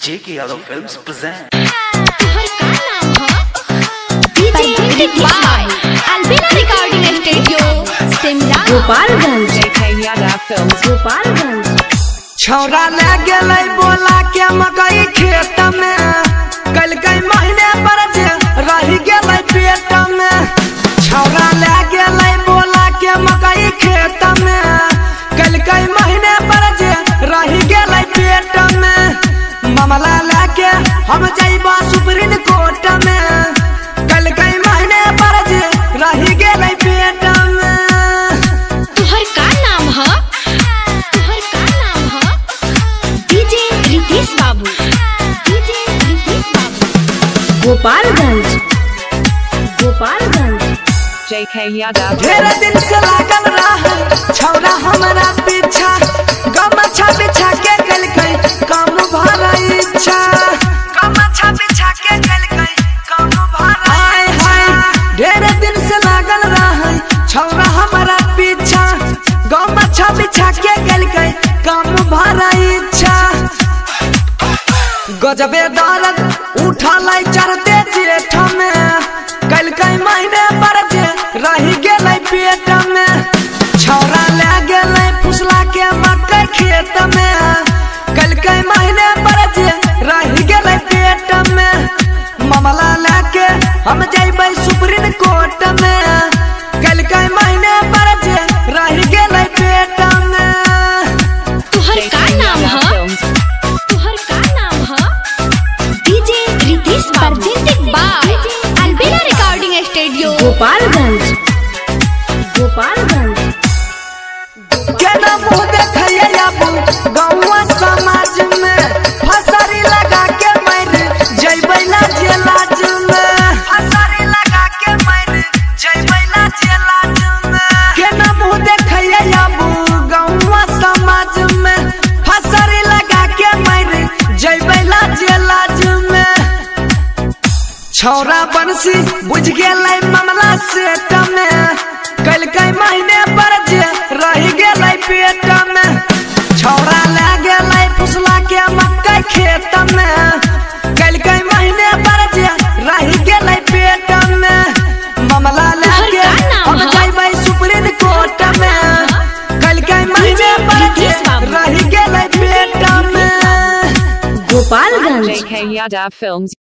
J.K. Yadav Films present. तुहर का नाम ह DJ by Albina recording studio Gopalganj Gopalganj बोला के मकई खेत में कल कई महीने पर रही पेट में बोला के मकई खेत में मामला लेके हम जइबा सुप्रीम कोर्ट में। कल कई महीने पर जे रही गेलै पेट में। तुहर का नाम ह? तुहर का नाम ह? DJ Ritesh Babu. DJ Ritesh Babu. Gopalganj. Gopalganj. JK Yada ढेर. दिन से लागल रहा। गजबे दर्द उठा लाई चढ़ते जेठ में कल कई महीने पर जे रही लाई पेट में। छौरा ले गेलै फुसला के मकई खेत में कल कई महीने पर जे रही गेलै केना मुँह देखैया अब गौवा समाज में फसरी लगा के मर जइबै ना जेलाज में। फसरी लगा के मर जइबै ना जेलाज में। केना मुँह देखैया अब गौवा समाज में फसरी लगा के मर जइबै ना जेलाज में। छौरा बंसी बुझ गेलै मामला सेट में। कल कई महीने गेलै पेट में छौरा ले गेलै फुसला के मकई खेत में कल कई महीने पर रही पेट में मामला लेके हम ह? सुप्रीम कोर्ट में कल कई महीने पर जे रितेश बाबू। रही गेलै पेट में गोपालगंज JK Yada Films.